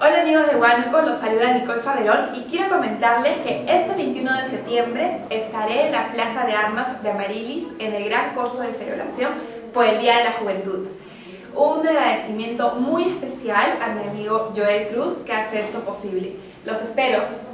Hola amigos de Huánuco, los saluda Nicole Faberón y quiero comentarles que este 21 de septiembre estaré en la Plaza de Armas de Amarilis en el gran curso de celebración por el Día de la Juventud. Un agradecimiento muy especial a mi amigo Joel Cruz que hace esto posible. Los espero.